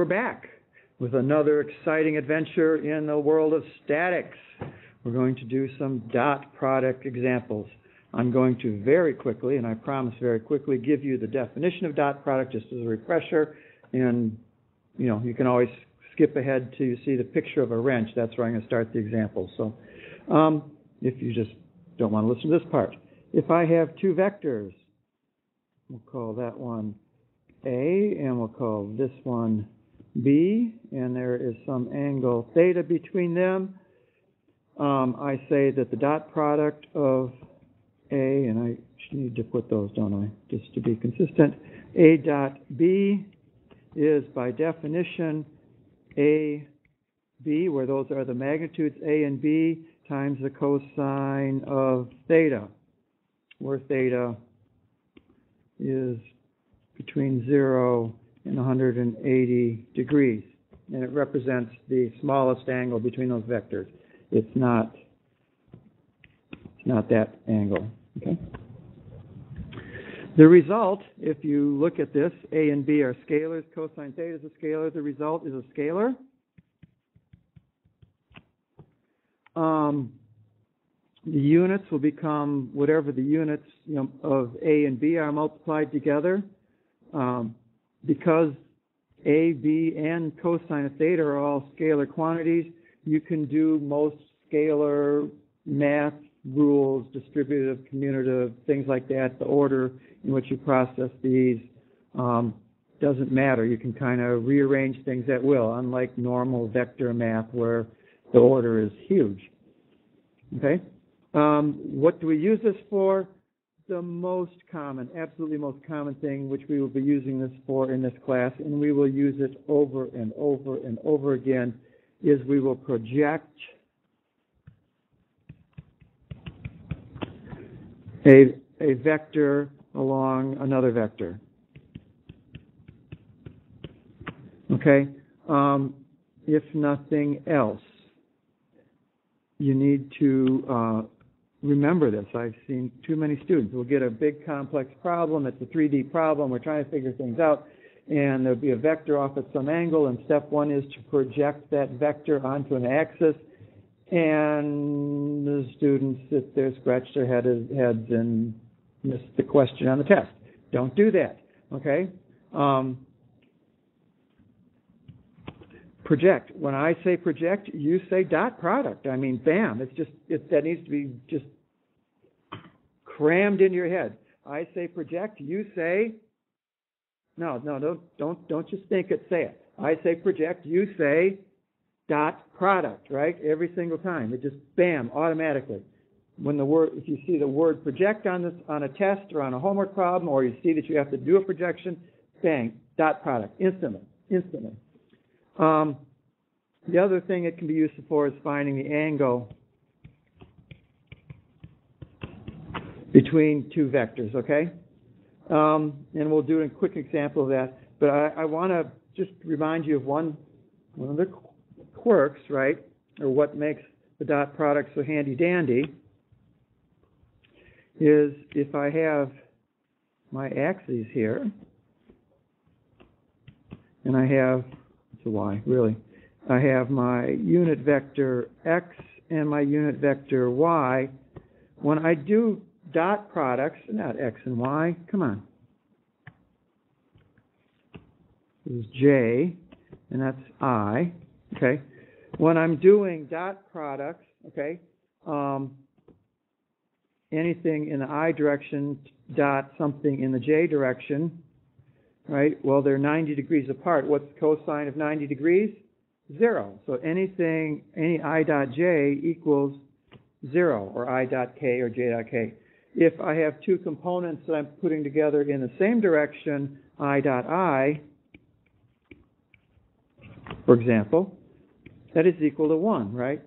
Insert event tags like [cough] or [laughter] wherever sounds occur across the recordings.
we're back with another exciting adventure in the world of statics. We're going to do some dot product examples. I'm going to very quickly, and I promise very quickly, give you the definition of dot product just as a refresher. And, you know, you can always skip ahead to see the picture of a wrench. That's where I'm going to start the example. So, um, if you just don't want to listen to this part. If I have two vectors, we'll call that one A, and we'll call this one B, and there is some angle theta between them. Um, I say that the dot product of A, and I need to put those, don't I, just to be consistent. A dot B is by definition A B, where those are the magnitudes A and B, times the cosine of theta, where theta is between 0 and 180 degrees. And it represents the smallest angle between those vectors. It's not, it's not that angle. Okay? The result, if you look at this, A and B are scalars, cosine theta is a scalar, the result is a scalar. Um, the units will become whatever the units you know, of A and B are multiplied together. Um, because A, B, and cosine of theta are all scalar quantities, you can do most scalar math rules, distributive, commutative, things like that. The order in which you process these um, doesn't matter. You can kind of rearrange things at will, unlike normal vector math where the order is huge. Okay? Um, what do we use this for? The most common, absolutely most common thing which we will be using this for in this class, and we will use it over and over and over again, is we will project a, a vector along another vector. Okay? Um, if nothing else, you need to uh, remember this. I've seen too many students will get a big complex problem. It's a 3D problem. We're trying to figure things out. And there'll be a vector off at some angle, and step one is to project that vector onto an axis. And the students sit there, scratch their head, heads, and miss the question on the test. Don't do that. Okay? Um, project. When I say project, you say dot product. I mean, bam. It's just it, that needs to be just crammed in your head. I say project. You say no, no, don't don't don't just think it. Say it. I say project. You say dot product. Right? Every single time. It just bam automatically. When the word, if you see the word project on this on a test or on a homework problem, or you see that you have to do a projection, bang, dot product instantly, instantly. Um, the other thing it can be used for is finding the angle between two vectors, okay? Um, and we'll do a quick example of that. But I, I want to just remind you of one, one of the quirks, right? Or what makes the dot product so handy dandy is if I have my axes here, and I have a y, really. I have my unit vector x and my unit vector y. When I do dot products, not x and y, come on. This is j, and that's i, okay? When I'm doing dot products, okay, um, anything in the i direction dot something in the j direction, right? Well, they're 90 degrees apart. What's the cosine of 90 degrees? Zero. So anything, any i dot j equals zero, or i dot k or j dot k. If I have two components that I'm putting together in the same direction, i dot i, for example, that is equal to 1, right?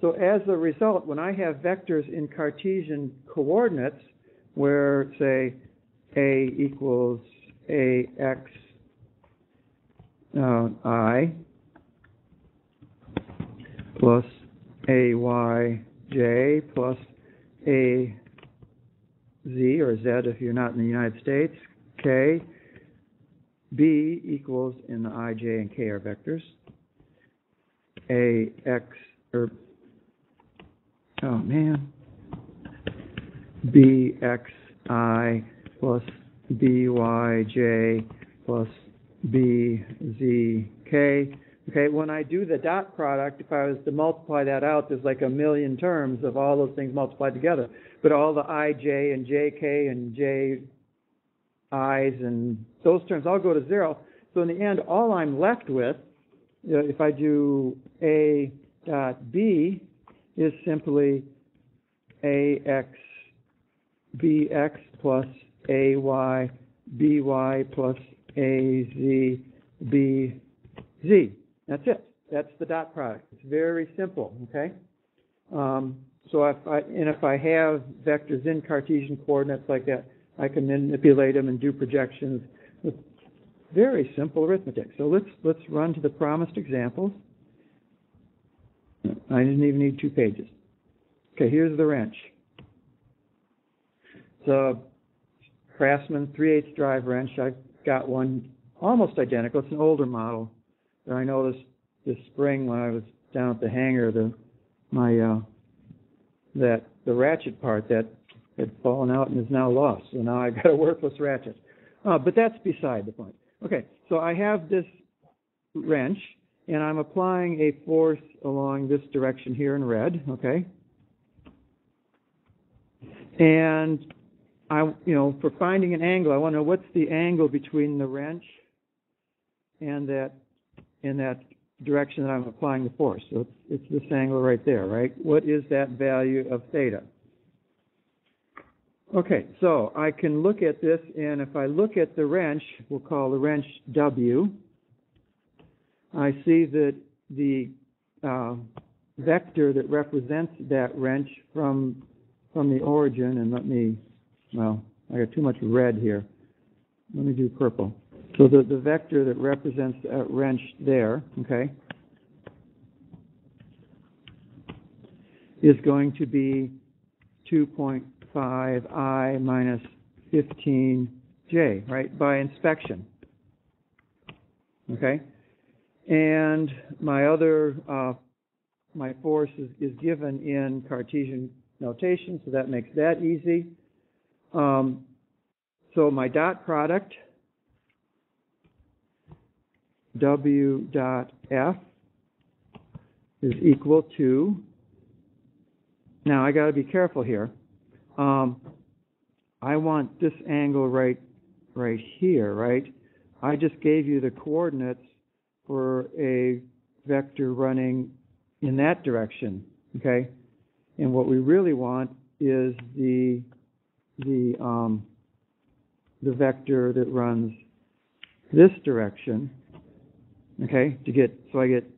So as a result, when I have vectors in Cartesian coordinates, where, say, a equals ax uh, i plus ayj plus a z or z if you're not in the United States, k B equals in the i, j, and k are vectors. A x or oh man, B x i plus B y j plus B z k. Okay, when I do the dot product, if I was to multiply that out, there's like a million terms of all those things multiplied together. But all the i, j, and j, k, and j, i's, and those terms all go to zero. So in the end, all I'm left with, if I do a dot b, is simply ax bx plus ay by plus az bz. That's it. That's the dot product. It's very simple, okay? Um, so if I, and if I have vectors in Cartesian coordinates like that, I can manipulate them and do projections with very simple arithmetic. So let's, let's run to the promised examples. I didn't even need two pages. Okay, here's the wrench. A Craftsman 3 8 drive wrench. I've got one almost identical. It's an older model. And I noticed this spring when I was down at the hangar, the my uh, that the ratchet part that had fallen out and is now lost. So now I've got a worthless ratchet. Uh, but that's beside the point. Okay, so I have this wrench and I'm applying a force along this direction here in red. Okay, and I, you know, for finding an angle, I want to know what's the angle between the wrench and that in that direction that I'm applying the force. So it's, it's this angle right there, right? What is that value of theta? Okay, so I can look at this, and if I look at the wrench, we'll call the wrench W, I see that the uh, vector that represents that wrench from from the origin, and let me, well, I got too much red here. Let me do purple. So the, the vector that represents that wrench there, okay, is going to be 2.5i minus 15j, right, by inspection. Okay? And my other, uh, my force is, is given in Cartesian notation, so that makes that easy. Um, so my dot product, W dot F, is equal to now I got to be careful here. Um, I want this angle right, right here, right? I just gave you the coordinates for a vector running in that direction, okay? And what we really want is the the um, the vector that runs this direction, okay? To get so I get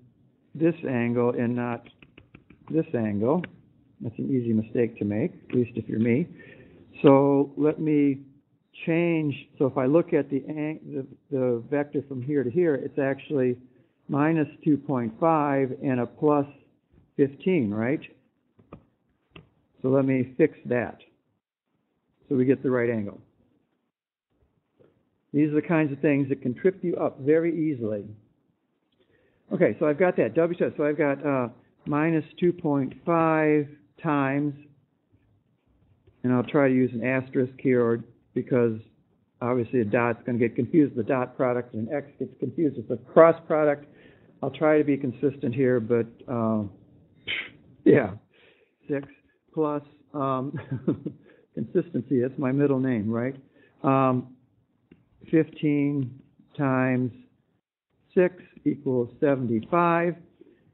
this angle and not this angle. That's an easy mistake to make, at least if you're me. So let me change. So if I look at the, the, the vector from here to here, it's actually minus 2.5 and a plus 15, right? So let me fix that so we get the right angle. These are the kinds of things that can trip you up very easily. Okay, so I've got that. W so I've got uh, minus 2.5 times, and I'll try to use an asterisk here because obviously a dot's going to get confused with the dot product and an x gets confused with the cross product. I'll try to be consistent here, but uh, yeah, 6 plus um, [laughs] consistency, that's my middle name, right? Um, 15 times 6 equals 75.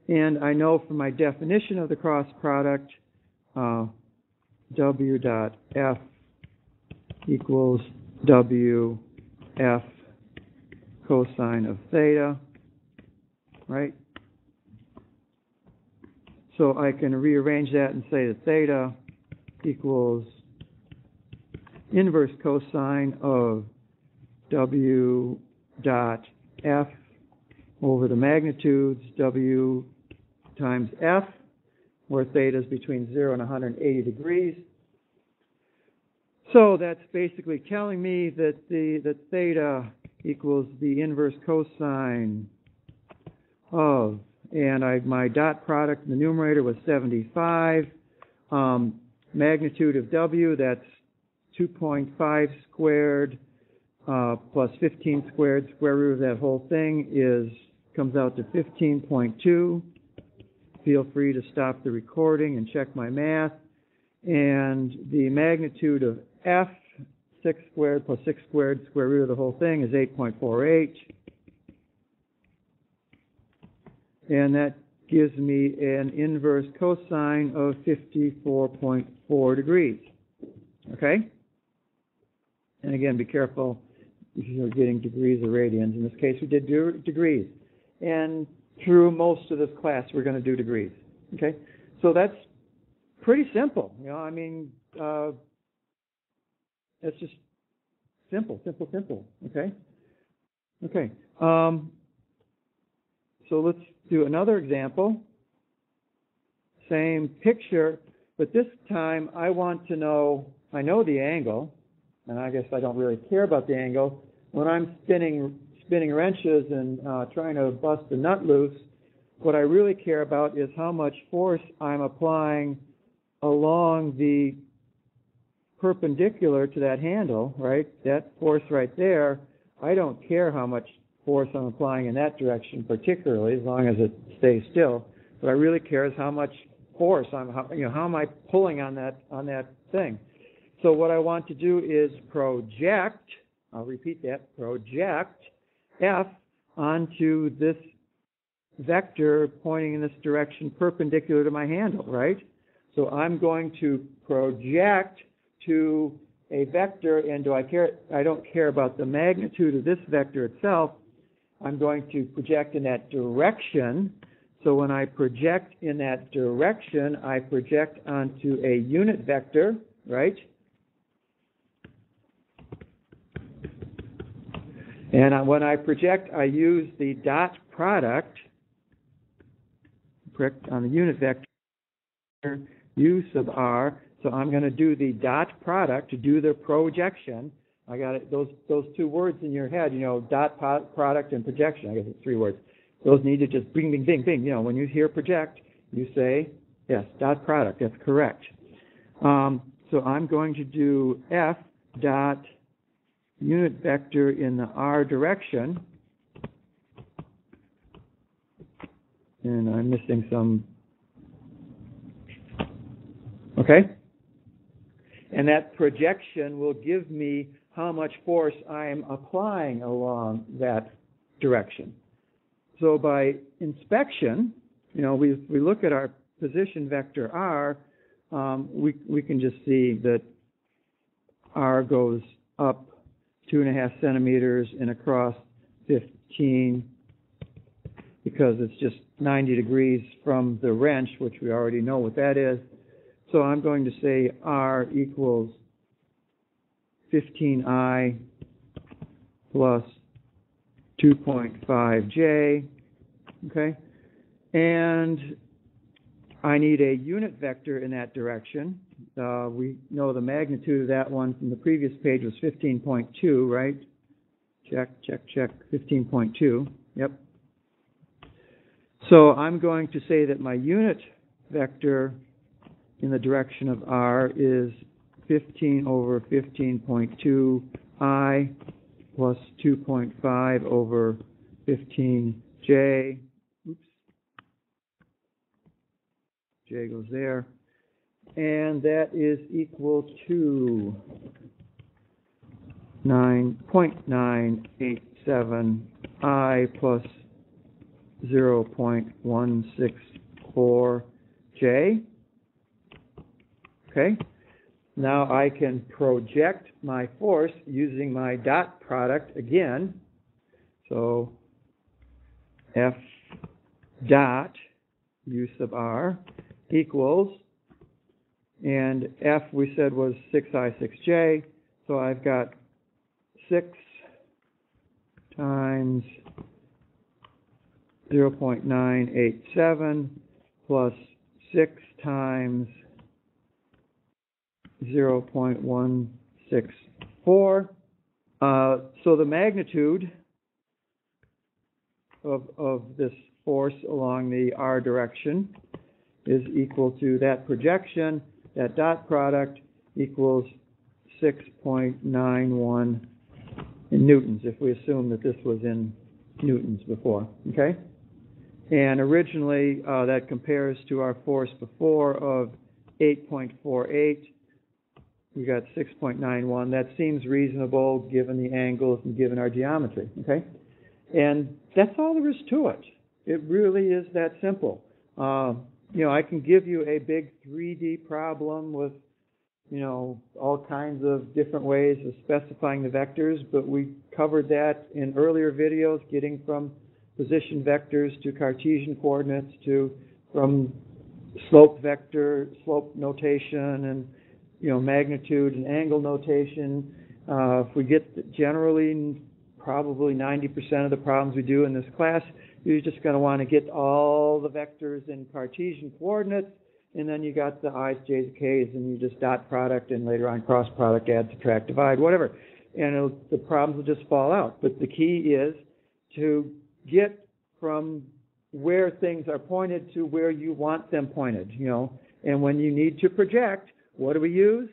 And I know from my definition of the cross product, uh, W dot F equals W F cosine of theta, right? So I can rearrange that and say that theta equals inverse cosine of W dot F over the magnitudes W times F where theta is between 0 and 180 degrees. So that's basically telling me that the that theta equals the inverse cosine of, and I, my dot product in the numerator was 75. Um, magnitude of W, that's 2.5 squared uh, plus 15 squared. Square root of that whole thing is comes out to 15.2. Feel free to stop the recording and check my math. And the magnitude of F, 6 squared plus 6 squared, square root of the whole thing is 8.48. And that gives me an inverse cosine of 54.4 degrees. Okay? And again, be careful if you're getting degrees or radians. In this case, we did do degrees. And through most of this class, we're going to do degrees. Okay? So that's pretty simple. You know, I mean, uh, just simple, simple, simple. Okay? Okay. Um, so let's do another example. Same picture, but this time I want to know, I know the angle, and I guess I don't really care about the angle. When I'm spinning spinning wrenches and uh, trying to bust a nut loose, what I really care about is how much force I'm applying along the perpendicular to that handle, right? That force right there, I don't care how much force I'm applying in that direction particularly, as long as it stays still. What I really care is how much force I'm, how, you know, how am I pulling on that on that thing. So what I want to do is project. I'll repeat that. Project F onto this vector pointing in this direction perpendicular to my handle, right? So I'm going to project to a vector, and do I care? I don't care about the magnitude of this vector itself. I'm going to project in that direction. So when I project in that direction, I project onto a unit vector, right? And when I project, I use the dot product on the unit vector, u sub r. So I'm going to do the dot product to do the projection. I got it, those those two words in your head, you know, dot product and projection. I guess it's three words. Those need to just bing, bing, bing, bing. You know, when you hear project, you say yes, dot product. That's correct. Um, so I'm going to do f dot unit vector in the r direction. And I'm missing some. Okay? And that projection will give me how much force I'm applying along that direction. So by inspection, you know, we, we look at our position vector r, um, we, we can just see that r goes up two and a half centimeters and across 15 because it's just 90 degrees from the wrench, which we already know what that is. So I'm going to say R equals 15I plus 2.5J, okay? And I need a unit vector in that direction. Uh, we know the magnitude of that one from the previous page was 15.2, right? Check, check, check, 15.2. Yep. So I'm going to say that my unit vector in the direction of r is 15 over 15.2 i plus 2.5 over 15j. Oops. j goes there. And that is equal to 9.987 i plus 0.164 j. Okay. Now I can project my force using my dot product again. So F dot U sub R equals, and F we said was 6I, 6J, so I've got 6 times 0.987 plus 6 times 0.164 Uh, so the magnitude of, of this force along the r direction is equal to that projection, that dot product equals six point nine one in newtons, if we assume that this was in newtons before, okay? And originally, uh, that compares to our force before of eight point four eight. We got six point nine one. That seems reasonable, given the angles and given our geometry, okay? And that's all there is to it. It really is that simple. Uh, you know, I can give you a big 3D problem with, you know, all kinds of different ways of specifying the vectors, but we covered that in earlier videos, getting from position vectors to Cartesian coordinates to from slope vector, slope notation, and you know magnitude and angle notation. Uh, if we get generally probably 90% of the problems we do in this class, you're just going to want to get all the vectors in Cartesian coordinates, and then you got the i's, j's, k's, and you just dot product, and later on cross product, add, subtract, divide, whatever. And the problems will just fall out. But the key is to get from where things are pointed to where you want them pointed, you know. And when you need to project, what do we use?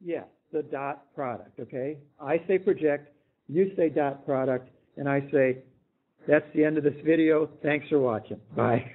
Yes, the dot product, okay? I say project, you say dot product, and I say, that's the end of this video. Thanks for watching. Bye.